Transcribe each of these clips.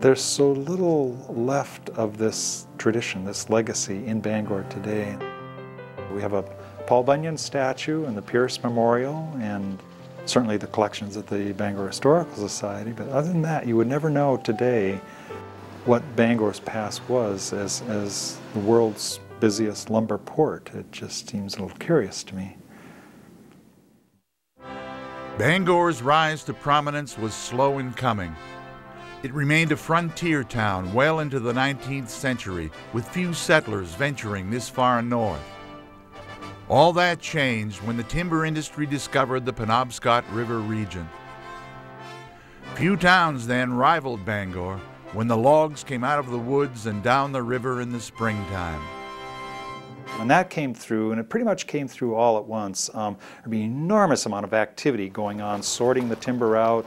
There's so little left of this tradition, this legacy in Bangor today. We have a Paul Bunyan statue and the Peirce Memorial and certainly the collections at the Bangor Historical Society, but other than that, you would never know today what Bangor's past was as, as the world's busiest lumber port. It just seems a little curious to me. Bangor's rise to prominence was slow in coming. It remained a frontier town well into the 19th century, with few settlers venturing this far north. All that changed when the timber industry discovered the Penobscot River region. Few towns then rivaled Bangor when the logs came out of the woods and down the river in the springtime. When that came through, and it pretty much came through all at once, um, there'd be an enormous amount of activity going on, sorting the timber out,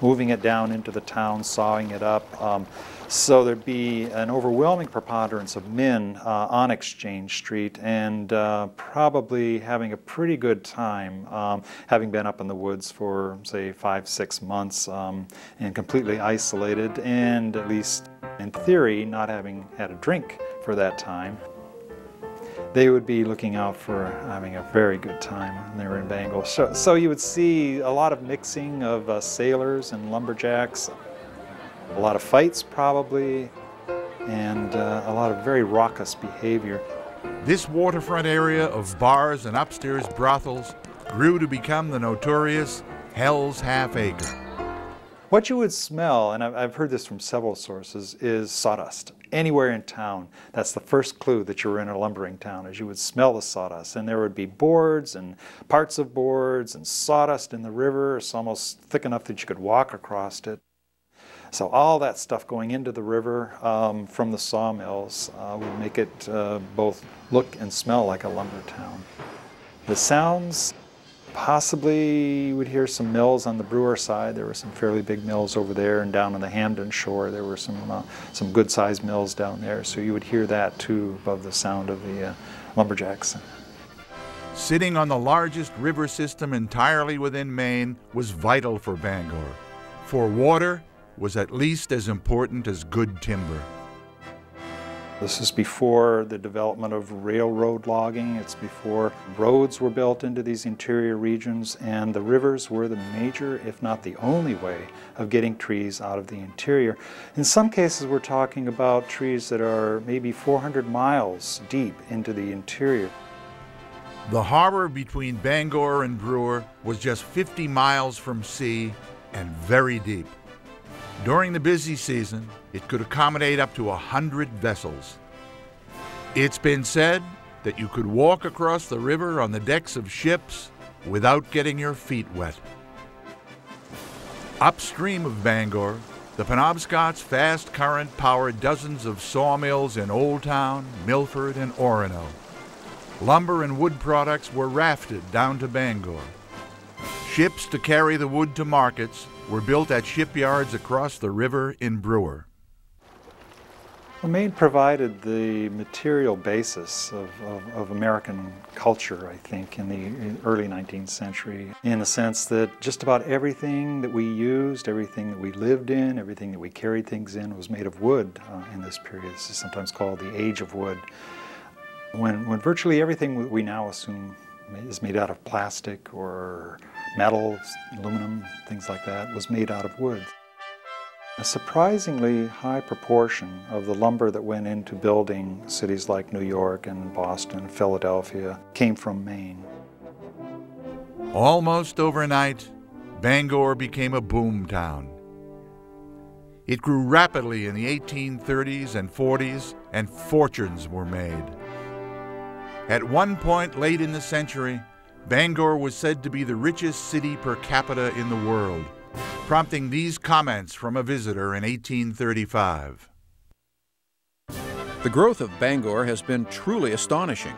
moving it down into the town, sawing it up. Um, so there'd be an overwhelming preponderance of men uh, on Exchange Street and uh, probably having a pretty good time, um, having been up in the woods for, say, five, six months um, and completely isolated, and at least in theory, not having had a drink for that time they would be looking out for having a very good time when they were in Bangor. So, so you would see a lot of mixing of uh, sailors and lumberjacks, a lot of fights probably, and uh, a lot of very raucous behavior. This waterfront area of bars and upstairs brothels grew to become the notorious Hell's Half Acre. What you would smell, and I've heard this from several sources, is sawdust. Anywhere in town, that's the first clue that you're in a lumbering town, is you would smell the sawdust. And there would be boards and parts of boards and sawdust in the river. It's almost thick enough that you could walk across it. So all that stuff going into the river um, from the sawmills uh, would make it uh, both look and smell like a lumber town. The sounds, possibly you would hear some mills on the Brewer side. There were some fairly big mills over there and down on the Hampden shore there were some, uh, some good sized mills down there. So you would hear that too above the sound of the uh, lumberjacks. Sitting on the largest river system entirely within Maine was vital for Bangor. For water, was at least as important as good timber. This is before the development of railroad logging. It's before roads were built into these interior regions, and the rivers were the major, if not the only way, of getting trees out of the interior. In some cases, we're talking about trees that are maybe 400 miles deep into the interior. The harbor between Bangor and Brewer was just 50 miles from sea and very deep. During the busy season, it could accommodate up to a hundred vessels. It's been said that you could walk across the river on the decks of ships without getting your feet wet. Upstream of Bangor, the Penobscots fast current powered dozens of sawmills in Old Town, Milford, and Orono. Lumber and wood products were rafted down to Bangor. Ships to carry the wood to markets were built at shipyards across the river in Brewer. Well, Maine provided the material basis of, of, of, American culture, I think, in the early 19th century, in the sense that just about everything that we used, everything that we lived in, everything that we carried things in was made of wood uh, in this period. This is sometimes called the Age of Wood. When, when virtually everything we now assume is made out of plastic or metals, aluminum, things like that, was made out of wood. A surprisingly high proportion of the lumber that went into building cities like New York and Boston, Philadelphia, came from Maine. Almost overnight, Bangor became a boom town. It grew rapidly in the 1830s and 40s, and fortunes were made. At one point late in the century, Bangor was said to be the richest city per capita in the world, prompting these comments from a visitor in 1835. The growth of Bangor has been truly astonishing,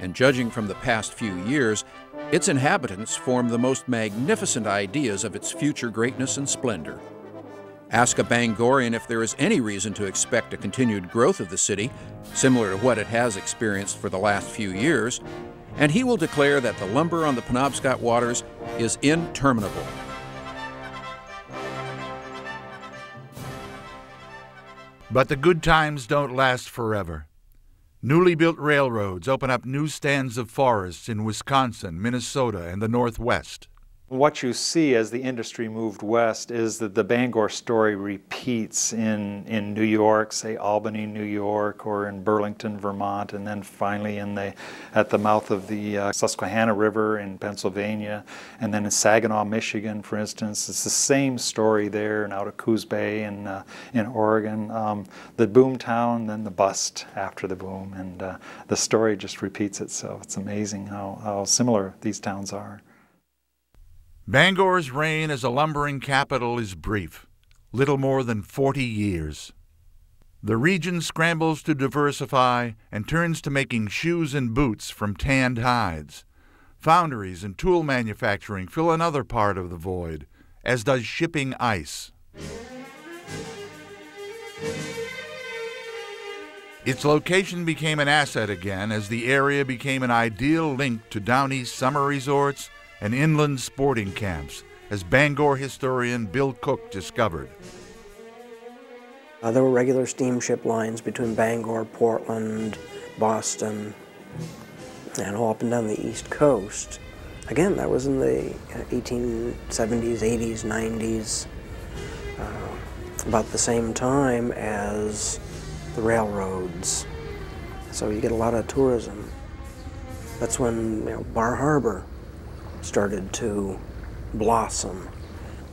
and judging from the past few years, its inhabitants form the most magnificent ideas of its future greatness and splendor. Ask a Bangorian if there is any reason to expect a continued growth of the city, similar to what it has experienced for the last few years, and he will declare that the lumber on the Penobscot waters is interminable. But the good times don't last forever. Newly built railroads open up new stands of forests in Wisconsin, Minnesota, and the Northwest. What you see as the industry moved west is that the Bangor story repeats in, in New York, say Albany, New York, or in Burlington, Vermont, and then finally in the, at the mouth of the uh, Susquehanna River in Pennsylvania, and then in Saginaw, Michigan, for instance. It's the same story there, and out of Coos Bay in, uh, in Oregon. Um, the boom town, then the bust after the boom, and uh, the story just repeats itself. It's amazing how, how similar these towns are. Bangor's reign as a lumbering capital is brief, little more than 40 years. The region scrambles to diversify and turns to making shoes and boots from tanned hides. Foundries and tool manufacturing fill another part of the void, as does shipping ice. Its location became an asset again as the area became an ideal link to Down East summer resorts and inland sporting camps, as Bangor historian Bill Cook discovered. Uh, there were regular steamship lines between Bangor, Portland, Boston, and all up and down the East Coast. Again, that was in the 1870s, 80s, 90s, uh, about the same time as the railroads. So you get a lot of tourism. That's when you know, Bar Harbor started to blossom.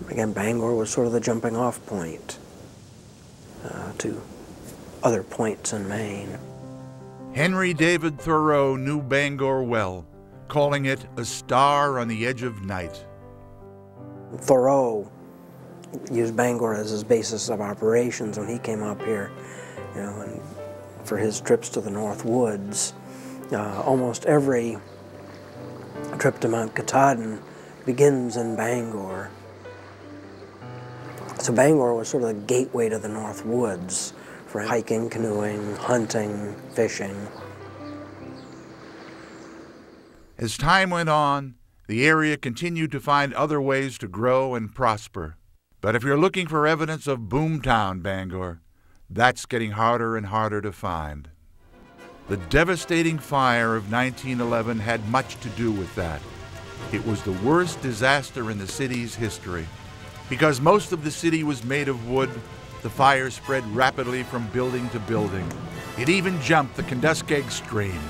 Again, Bangor was sort of the jumping off point uh, to other points in Maine. Henry David Thoreau knew Bangor well, calling it a star on the edge of night. Thoreau used Bangor as his basis of operations when he came up here, you know, and for his trips to the North Woods. Uh, almost every trip to Mount Katahdin begins in Bangor. So Bangor was sort of the gateway to the North Woods for hiking, canoeing, hunting, fishing. As time went on, the area continued to find other ways to grow and prosper. But if you're looking for evidence of boomtown Bangor, that's getting harder and harder to find. The devastating fire of 1911 had much to do with that. It was the worst disaster in the city's history. Because most of the city was made of wood, the fire spread rapidly from building to building. It even jumped the Kenduskeag stream.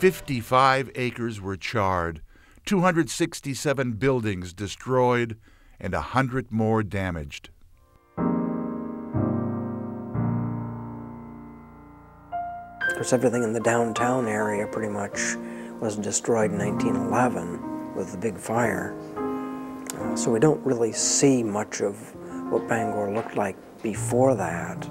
55 acres were charred, 267 buildings destroyed, and 100 more damaged. Of course, everything in the downtown area pretty much was destroyed in 1911 with the big fire. Uh, so we don't really see much of what Bangor looked like before that.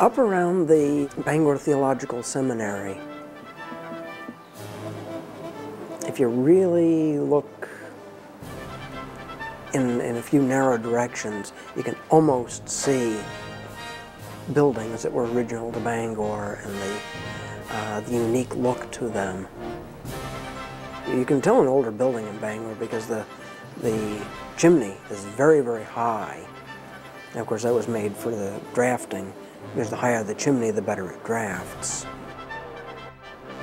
Up around the Bangor Theological Seminary, if you really look in, in a few narrow directions, you can almost see buildings that were original to Bangor and the, uh, the unique look to them. You can tell an older building in Bangor because the, the chimney is very, very high. And of course, that was made for the drafting because the higher the chimney, the better it drafts.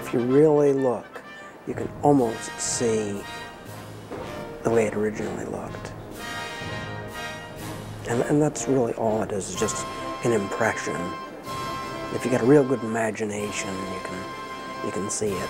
If you really look, you can almost see the way it originally looked. And, and that's really all it is, just an impression. If you got a real good imagination, you can, you can see it.